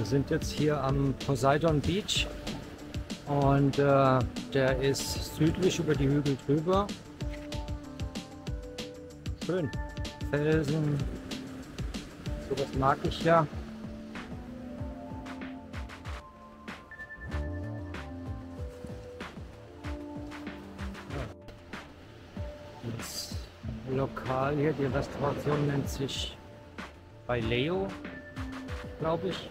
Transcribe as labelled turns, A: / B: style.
A: wir sind jetzt hier am Poseidon Beach und äh, der ist südlich über die Hügel drüber. Schön. Felsen, sowas mag ich ja. Das Lokal hier, die Restauration nennt sich bei Leo, glaube ich.